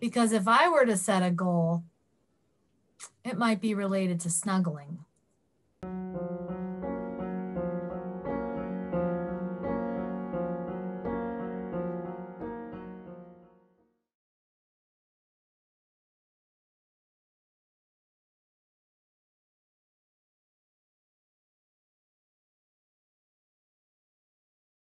Because if I were to set a goal, it might be related to snuggling.